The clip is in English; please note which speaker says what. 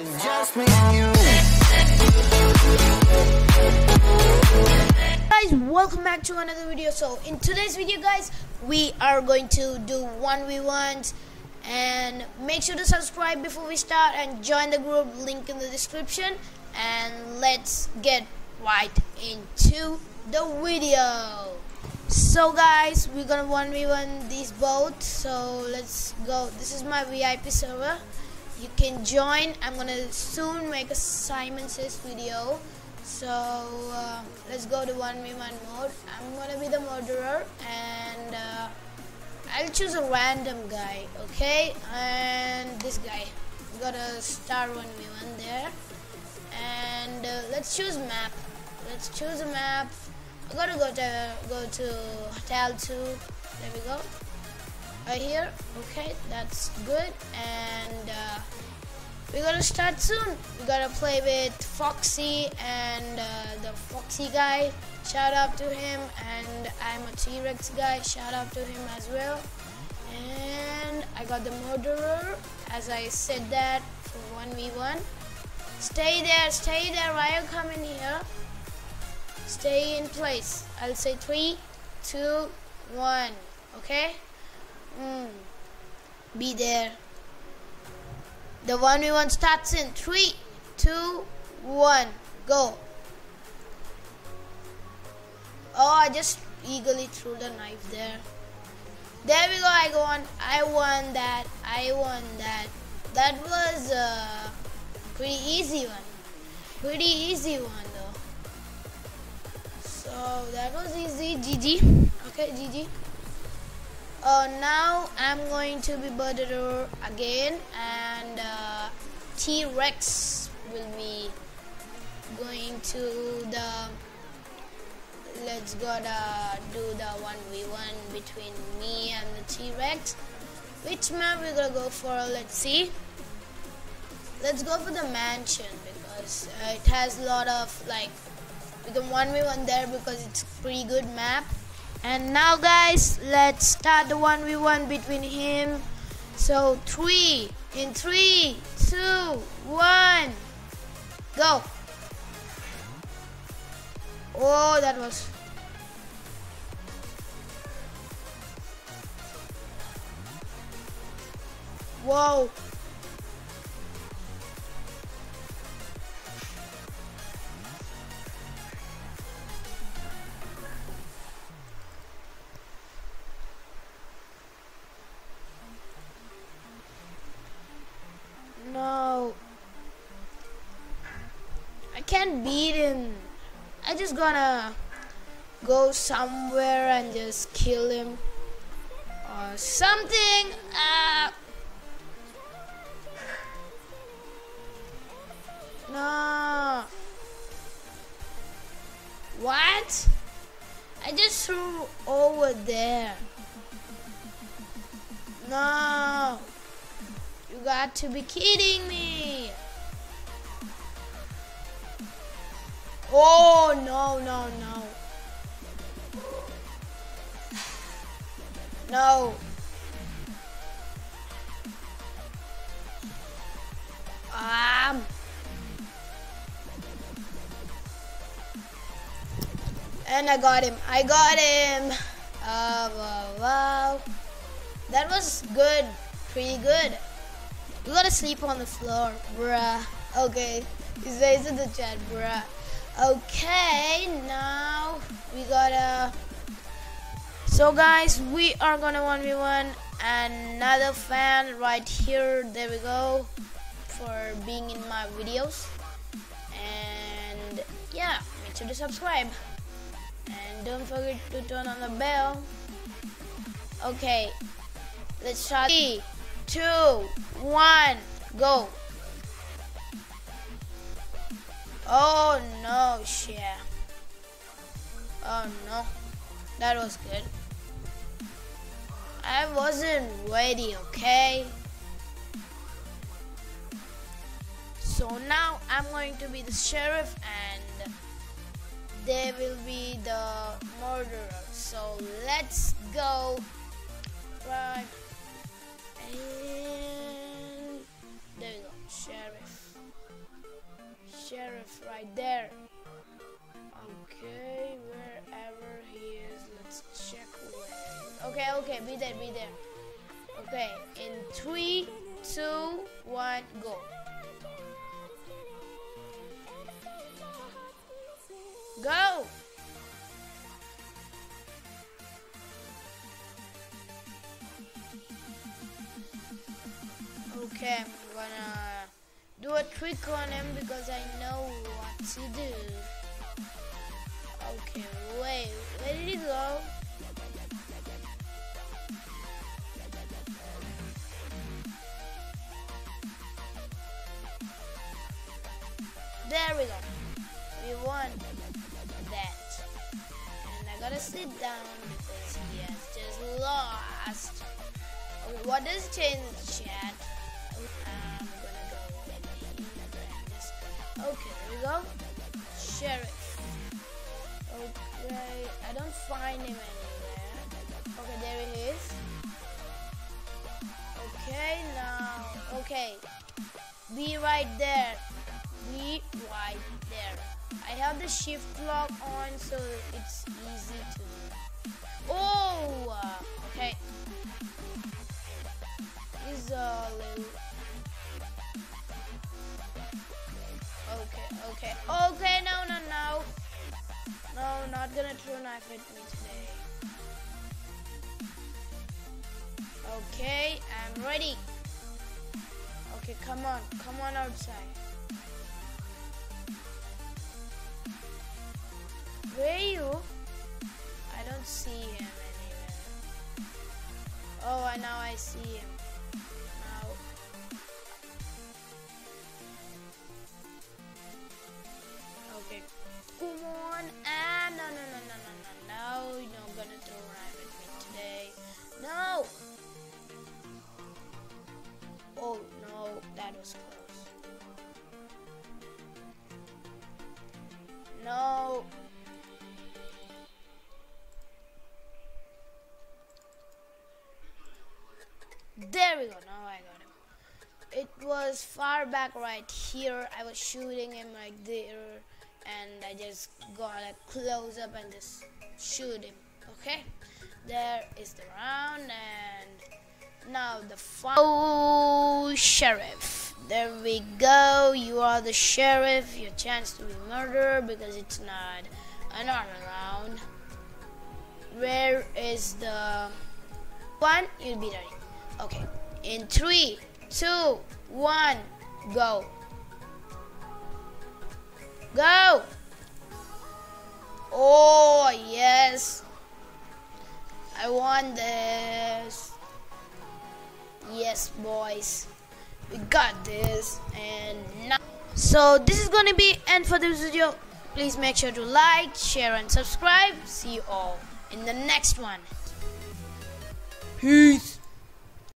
Speaker 1: Guys welcome back to another video. So in today's video guys we are going to do 1v1s and make sure to subscribe before we start and join the group. Link in the description. And let's get right into the video. So guys we're gonna 1v1 these boats. so let's go. This is my VIP server you can join. I'm gonna soon make a Simon Says video. So uh, let's go to 1v1 mode I'm gonna be the murderer and uh, I'll choose a random guy okay? And this guy. We got a star 1v1 there. And uh, let's choose map. Let's choose a map. I gotta go to go to hotel 2 there we go right here. Okay that's good. And uh, we're gonna start soon. We gotta play with Foxy and uh, the Foxy guy. Shout out to him. And I'm a T-Rex guy. Shout out to him as well. And I got the murderer. As I said that for 1v1 stay there stay there. Why you coming here? Stay in place. I'll say three two one. Okay mm. be there the one we want starts in three, two, one, go. Oh, I just eagerly threw the knife there. There we go, I go on. I won that. I won that. That was a pretty easy one. Pretty easy one though. So that was easy. GG. Okay, GG. Uh, now I'm going to be Murderer again and uh, T-Rex will be going to the let's go to do the 1v1 between me and the T-Rex. Which map we're gonna go for? Let's see. Let's go for the mansion because uh, it has a lot of like we can 1v1 there because it's pretty good map and now guys let's start the 1v1 between him. So three in three two one go. Oh that was whoa I can't beat him. I just gonna go somewhere and just kill him. Or something. Uh, no. What? I just threw over there. No. You got to be kidding me. Oh, no, no, no. No. Um. And I got him. I got him. Oh, wow, wow. That was good. Pretty good. You gotta sleep on the floor, bruh. Okay. He says in the chat, bruh. Okay, now we gotta. So, guys, we are gonna 1v1 another fan right here. There we go. For being in my videos. And yeah, make sure to subscribe. And don't forget to turn on the bell. Okay, let's try. Three, two, one, go. Oh no, shit. Oh no, that was good. I wasn't ready, okay? So now I'm going to be the sheriff and they will be the murderer. So let's go. Right. Sheriff right there. Okay, wherever he is, let's check where. Okay, okay, be there, be there. Okay, in three, two, one, go. Go! Okay, I'm gonna do a trick on him because I know what to do. Okay, wait, where did he go? There we go. We won that. And I gotta sit down because he has just lost. Okay, what does change chat? Okay, there we go. Sheriff. Okay, I don't find him anywhere. Okay, there he is. Okay, now, okay. Be right there. Be right there. I have the shift lock on so it's easy to. Oh, okay. Is a little. Okay, okay. No, no, no. No, not gonna throw a knife at me today. Okay, I'm ready. Okay, come on, come on outside. Where are you? I don't see him anywhere. Oh, now I see him. There we go. Now I got him. It was far back right here. I was shooting him right there, and I just got a close up and just shoot him. Okay. There is the round, and now the final oh, sheriff. There we go. You are the sheriff. Your chance to be murdered because it's not an armor round. Where is the one? You'll be ready. Okay. In three, two, one, go. Go. Oh, yes. I want this. Yes, boys. We got this. And now. So, this is to be end for this video. Please make sure to like, share, and subscribe. See you all in the next one. Peace.